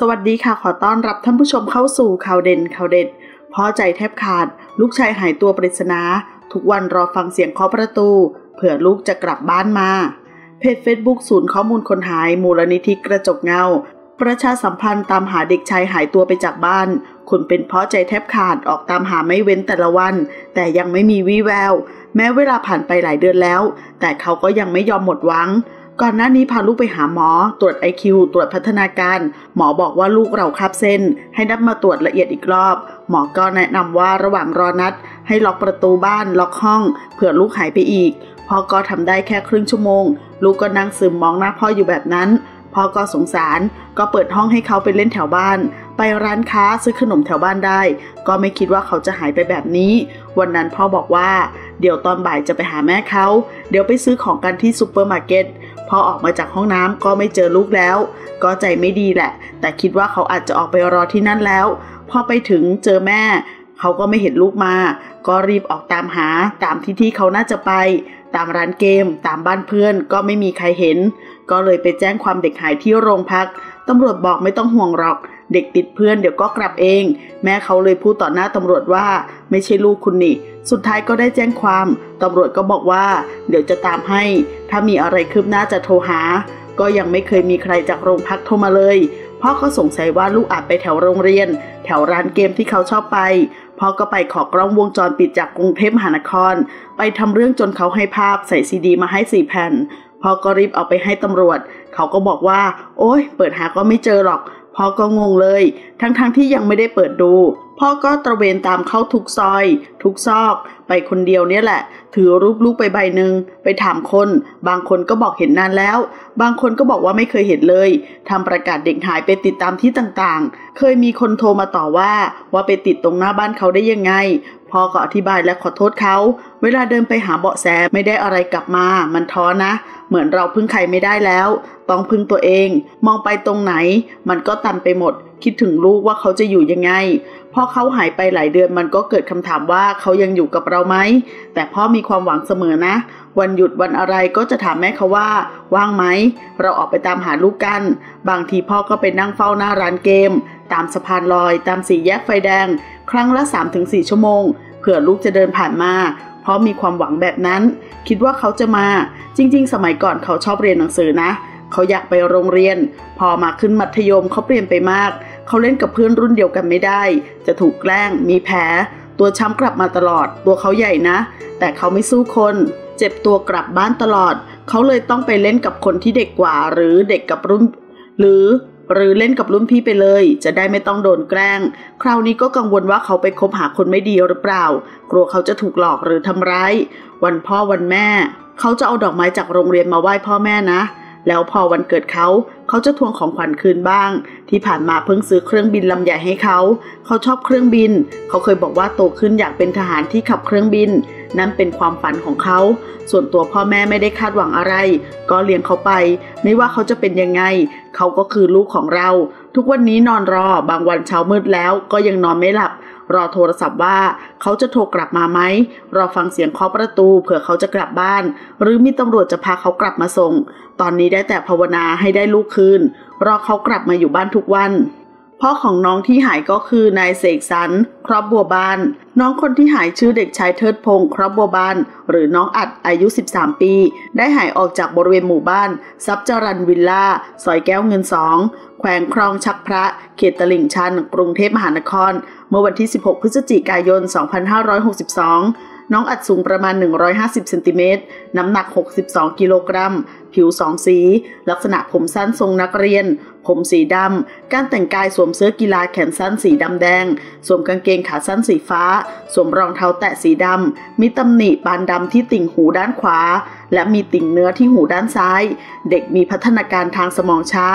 สวัสดีค่ะขอต้อนรับท่านผู้ชมเข้าสู่ข่าวเด่นข่าวเด็ดพ่อใจแทบขาด ลูกชายหายตัวปริศนา ทุกวันรอฟังเสียงเคาะประตู เผื่อลูกจะกลับบ้านมา เพจ Facebook ศูนย์ข้อมูลคนหายมูลนิธิกระจกเงา ประชาสัมพันธ์ตามหาเด็กชายหายตัวไปจากบ้านคุณเป็นพ่อใจแทบขาดออกตามหาไม่เว้นแต่ละวัน แต่ยังไม่มีวี่แวว แม้เวลาผ่านไปหลายเดือนแล้ว แต่เขาก็ยังไม่ยอมหมดหวัง ก่อนหน้านี้พาลูกไปหาหมอ ตรวจ IQ ตรวจพัฒนาการ หมอบอกว่าลูกเราคาบเส้น ให้นัดมาตรวจละเอียดอีกรอบ หมอก็แนะนำว่าระหว่างรอนัด ให้ล็อกประตูบ้านล็อกห้อง เผื่อลูกหายไปอีกพ่อก็ทำได้แค่ครึ่งชั่วโมง ลูกก็นั่งซึมมองหน้าพ่ออยู่แบบนั้นพ่อก็สงสารก็เปิดห้องให้เขาไปเล่นแถวบ้าน ไปร้านค้าซื้อขนมแถวบ้านได้ ก็ไม่คิดว่าเขาจะหายไปแบบนี้ วันนั้นพ่อบอกว่า เดี๋ยวตอนบ่ายจะไปหาแม่เขา เดี๋ยวไปซื้อของกันที่ซูเปอร์มาร์เก็ต พอออกมาจากห้องน้ำก็ไม่เจอลูกแล้ว ก็ใจไม่ดีแหละ แต่คิดว่าเขาอาจจะออกไปรอที่นั่นแล้ว พอไปถึงเจอแม่ เขาก็ไม่เห็นลูกมา ก็รีบออกตามหาตามที่ที่เขาน่าจะไป ตามร้านเกม ตามบ้านเพื่อน ก็ไม่มีใครเห็น ก็เลยไปแจ้งความเด็กหายที่โรงพักตำรวจบอกไม่ต้องห่วงหรอกเด็กติดเพื่อนเดี๋ยวก็กลับเอง แม่เขาเลยพูดต่อหน้าตำรวจว่าไม่ใช่ลูกคุณนี่ สุดท้ายก็ได้แจ้งความ ตำรวจก็บอกว่า เดี๋ยวจะตามให้ ถ้ามีอะไรคืบหน้าจะโทรหา ก็ยังไม่เคยมีใครจากโรงพักโทรมาเลยพ่อก็สงสัยว่าลูกอาจไปแถวโรงเรียน แถวร้านเกมที่เขาชอบไปพ่อก็ไปขอกล้องวงจรปิดจากกรุงเทพมหานคร ไปทำเรื่องจนเขาให้ภาพใส่ซีดีมาให้สี่แผ่นพ่อก็รีบเอาไปให้ตำรวจ เขาก็บอกว่า โอ้ยเปิดหาก็ไม่เจอหรอกพ่อก็งงเลย ทั้งๆทที่ยังไม่ได้เปิดดู พ่อก็ตระเวนตามเข้าทุกซอย ทุกซอก ไปคนเดียวเนี่ยแหละ ถือรูปลูกไปใบหนึ่งไปถามคน บางคนก็บอกเห็นนานแล้ว บางคนก็บอกว่าไม่เคยเห็นเลยทำประกาศเด็กหายไปติดตามที่ต่างๆ เคยมีคนโทรมาต่อว่า ว่าไปติดตรงหน้าบ้านเขาได้ยังไงพ่อก็อธิบายและขอโทษเขา เวลาเดินไปหาเบาะแสไม่ได้อะไรกลับมา มันท้อนะ เหมือนเราพึ่งใครไม่ได้แล้ว ต้องพึ่งตัวเอง มองไปตรงไหน มันก็ตันไปหมด คิดถึงลูกว่าเขาจะอยู่ยังไงพอเขาหายไปหลายเดือนมันก็เกิดคำถามว่าเขายังอยู่กับเราไหม แต่พ่อมีความหวังเสมอนะ วันหยุดวันอะไรก็จะถามแม่เขาว่า ว่างไหม เราออกไปตามหาลูกกัน บางทีพ่อก็ไปนั่งเฝ้าหน้าร้านเกม ตามสะพานลอย ตามสี่แยกไฟแดง ครั้งละ 3-4 ชั่วโมง เผื่อลูกจะเดินผ่านมาเพราะมีความหวังแบบนั้น คิดว่าเขาจะมา จริง ๆ สมัยก่อนเขาชอบเรียนหนังสือนะ เขาอยากไปโรงเรียน พอมาขึ้นมัธยมเขาเปลี่ยนไปมาก เขาเล่นกับเพื่อนรุ่นเดียวกันไม่ได้ จะถูกแกล้ง มีแผล ตัวช้ำกลับมาตลอด ตัวเขาใหญ่นะ แต่เขาไม่สู้คน เจ็บตัวกลับบ้านตลอด เขาเลยต้องไปเล่นกับคนที่เด็กกว่า หรือเด็กกับรุ่น หรือหรือเล่นกับรุ่นพี่ไปเลย จะได้ไม่ต้องโดนแกล้ง คราวนี้ก็กังวลว่าเขาไปคบหาคนไม่ดีหรือเปล่า กลัวเขาจะถูกหลอกหรือทำร้าย วันพ่อวันแม่ เขาจะเอาดอกไม้จากโรงเรียนมาไหว้พ่อแม่นะ แล้วพอวันเกิดเขาเขาจะทวงของขวัญคืนบ้าง ที่ผ่านมาเพิ่งซื้อเครื่องบินลำใหญ่ให้เขา เขาชอบเครื่องบิน เขาเคยบอกว่าโตขึ้นอยากเป็นทหารที่ขับเครื่องบิน นั่นเป็นความฝันของเขา ส่วนตัวพ่อแม่ไม่ได้คาดหวังอะไร ก็เลี้ยงเขาไป ไม่ว่าเขาจะเป็นยังไง เขาก็คือลูกของเรา ทุกวันนี้นอนรอบางวันเช้ามืดแล้วก็ยังนอนไม่หลับ รอโทรศัพท์ว่าเขาจะโทรกลับมาไหม รอฟังเสียงเคาะประตูเผื่อเขาจะกลับบ้าน หรือมีตำรวจจะพาเขากลับมาส่ง ตอนนี้ได้แต่ภาวนาให้ได้ลูกคืน รอเขากลับมาอยู่บ้านทุกวัน พ่อของน้องที่หายก็คือนายเสกสรรครอบบัวบาน น้องคนที่หายชื่อเด็กชายเทิดพงศ์ครอบบัวบาน หรือน้องอัดอายุ 13 ปี ได้หายออกจากบริเวณหมู่บ้านซับจรันวิลล่าซอยแก้วเงินสองแขวงคลองชักพระ เขตตลิ่งชัน กรุงเทพมหานคร เมื่อวันที่ 16 พฤศจิกายน 2562 น้องอัดสูงประมาณ 150เซนติเมตร น้ำหนัก 62 กิโลกรัม ผิวสองสี ลักษณะผมสั้นทรงนักเรียน ผมสีดำ การแต่งกายสวมเสื้อกีฬาแขนสั้นสีดำแดง สวมกางเกงขาสั้นสีฟ้า สวมรองเท้าแตะสีดำ มีตำหนิปานดำที่ติ่งหูด้านขวา และมีติ่งเนื้อที่หูด้านซ้าย เด็กมีพัฒนาการทางสมองช้า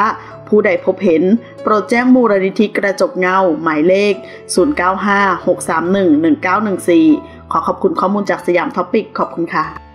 ผู้ใดพบเห็น โปรดแจ้งมูลนิธิกระจกเงา หมายเลข 0956311914 ขอขอบคุณข้อมูลจากสยามท็อปิกขอบคุณค่ะ